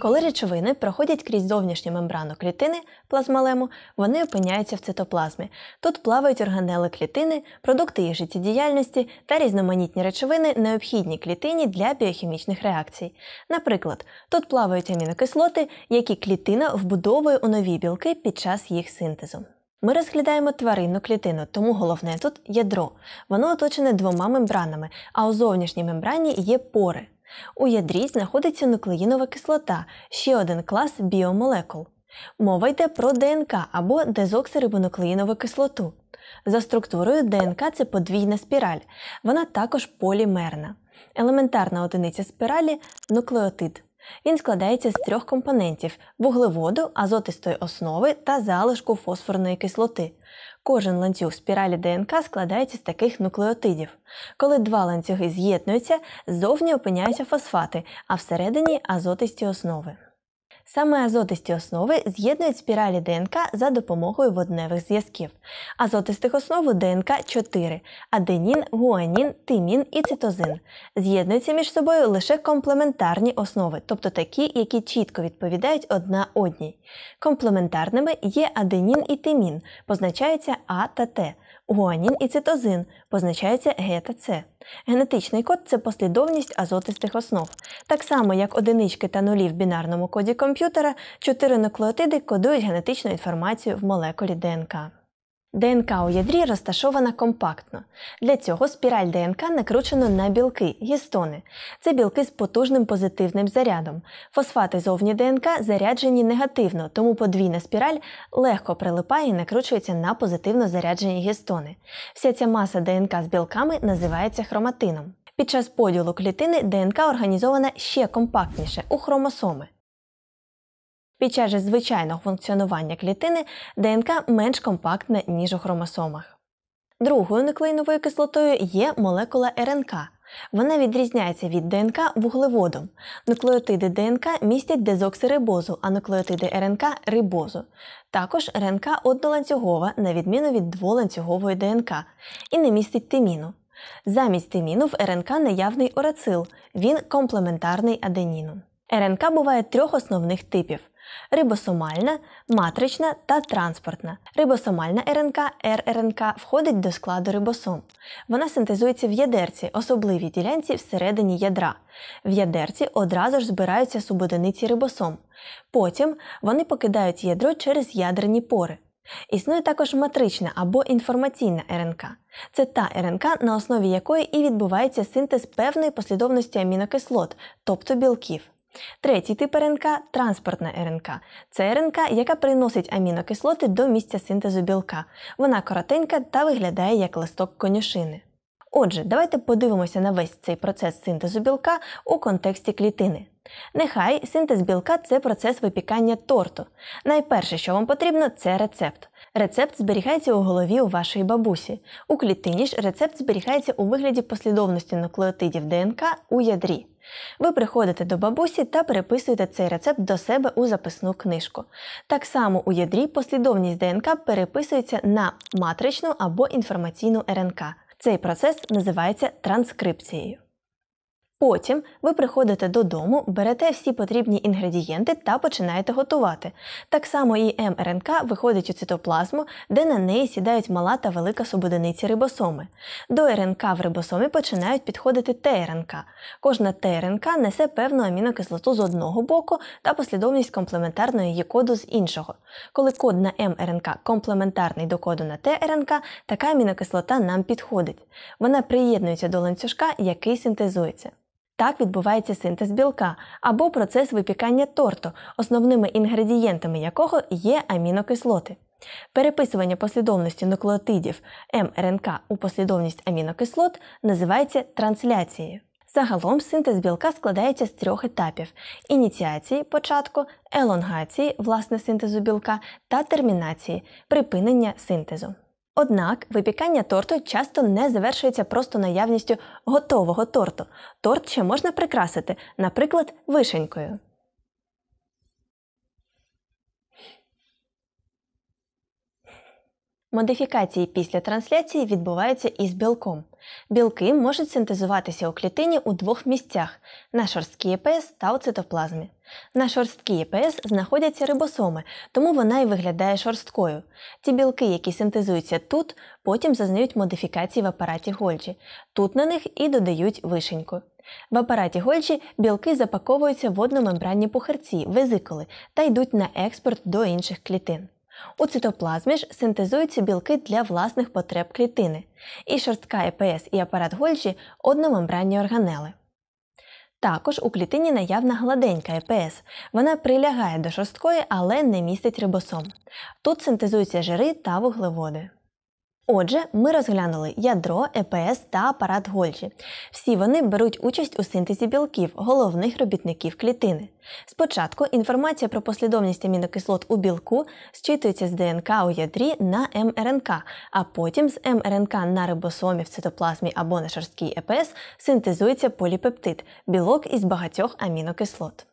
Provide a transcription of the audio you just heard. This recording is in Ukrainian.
Коли речовини проходять крізь зовнішню мембрану клітини плазмалему, вони опиняються в цитоплазмі. Тут плавають органели клітини, продукти їх життєдіяльності та різноманітні речовини, необхідні клітині для біохімічних реакцій. Наприклад, тут плавають амінокислоти, які клітина вбудовує у нові білки під час їх синтезу. Ми розглядаємо тваринну клітину, тому головне тут ядро. Воно оточене двома мембранами, а у зовнішній мембрані є пори. У ядрі знаходиться нуклеїнова кислота, ще один клас біомолекул. Мова йде про ДНК або дезоксирибонуклеїнову кислоту. За структурою ДНК це подвійна спіраль, вона також полімерна. Елементарна одиниця спіралі нуклеотид. Він складається з трьох компонентів вуглеводу, азотистої основи та залишку фосфорної кислоти. Кожен ланцюг спіралі ДНК складається з таких нуклеотидів. Коли два ланцюги з'єднуються, ззовні опиняються фосфати, а всередині азотисті основи. Саме азотисті основи з'єднують спіралі ДНК за допомогою водневих зв'язків. Азотистих основ у ДНК 4 аденін, гуанін, тимін і цитозин. З'єднуються між собою лише комплементарні основи, тобто такі, які чітко відповідають одна одній. Комплементарними є аденін і тимін, позначаються А та Т. Гуанін і цитозин позначається Г С. Генетичний код це послідовність азотистих основ. Так само, як одинички та нулі в бінарному коді комп'ютера, чотири нуклеотиди кодують генетичну інформацію в молекулі ДНК. ДНК у ядрі розташована компактно. Для цього спіраль ДНК накручено на білки гістони. Це білки з потужним позитивним зарядом. Фосфати зовні ДНК заряджені негативно, тому подвійна спіраль легко прилипає і накручується на позитивно заряджені гістони. Вся ця маса ДНК з білками називається хроматином. Під час поділу клітини ДНК організована ще компактніше у хромосоми. Під час же звичайного функціонування клітини ДНК менш компактна, ніж у хромосомах. Другою нуклеїновою кислотою є молекула РНК. Вона відрізняється від ДНК вуглеводом. Нуклеотиди ДНК містять дезоксирибозу, а нуклеотиди РНК рибозу. Також РНК одноланцюгова, на відміну від дволанцюгової ДНК, і не містить тиміну. Замість тиміну в РНК наявний орацил, він комплементарний аденіну. РНК буває трьох основних типів рибосомальна, матрична та транспортна. Рибосомальна РНК РРНК входить до складу рибосом. Вона синтезується в ядерці, особливій ділянці всередині ядра. В ядерці одразу ж збираються субодиниці рибосом. Потім вони покидають ядро через ядерні пори. Існує також матрична або інформаційна РНК. Це та РНК, на основі якої і відбувається синтез певної послідовності амінокислот, тобто білків. Третій тип РНК транспортна РНК. Це РНК, яка приносить амінокислоти до місця синтезу білка. Вона коротенька та виглядає як листок конюшини. Отже, давайте подивимося на весь цей процес синтезу білка у контексті клітини. Нехай синтез білка це процес випікання торту. Найперше, що вам потрібно, це рецепт. Рецепт зберігається у голові у вашої бабусі. У клітині ж рецепт зберігається у вигляді послідовності нуклеотидів ДНК у ядрі. Ви приходите до бабусі та переписуєте цей рецепт до себе у записну книжку. Так само у ядрі послідовність ДНК переписується на матричну або інформаційну РНК. Цей процес називається транскрипцією. Потім ви приходите додому, берете всі потрібні інгредієнти та починаєте готувати. Так само і МРНК виходить у цитоплазму, де на неї сідають мала та велика субодиниці рибосоми. До РНК в рибосомі починають підходити ТРНК. Кожна ТРНК несе певну амінокислоту з одного боку та послідовність комплементарної її коду з іншого. Коли код на МРНК комплементарний до коду на ТРНК, така амінокислота нам підходить. Вона приєднується до ланцюжка, який синтезується. Так відбувається синтез білка або процес випікання торту, основними інгредієнтами якого є амінокислоти. Переписування послідовності нуклеотидів МРНК у послідовність амінокислот називається трансляцією. Загалом синтез білка складається з трьох етапів: ініціації початку, елонгації власне синтезу білка та термінації припинення синтезу. Однак випікання торту часто не завершується просто наявністю готового торту. Торт ще можна прикрасити, наприклад, вишенькою. Модифікації після трансляції відбуваються із білком. Білки можуть синтезуватися у клітині у двох місцях на шорсткій ЕПС та у цитоплазмі. На шорсткій ЕПС знаходяться рибосоми, тому вона і виглядає шорсткою. Ті білки, які синтезуються тут, потім зазнають модифікації в апараті Гольджі. Тут на них і додають вишеньку. В апараті Гольджі білки запаковуються в одномембранні пухарці, везикули та йдуть на експорт до інших клітин. У цитоплазмі ж синтезуються білки для власних потреб клітини, і шорстка ЕПС і апарат Гольджі одномембранні органели. Також у клітині наявна гладенька ЕПС. Вона прилягає до шорсткої, але не містить рибосом. Тут синтезуються жири та вуглеводи. Отже, ми розглянули ядро, ЕПС та апарат Гольджі. Всі вони беруть участь у синтезі білків, головних робітників клітини. Спочатку інформація про послідовність амінокислот у білку зчитується з ДНК у ядрі на МРНК, а потім з МРНК на рибосомі в цитоплазмі або на шорсткій ЕПС синтезується поліпептид білок із багатьох амінокислот.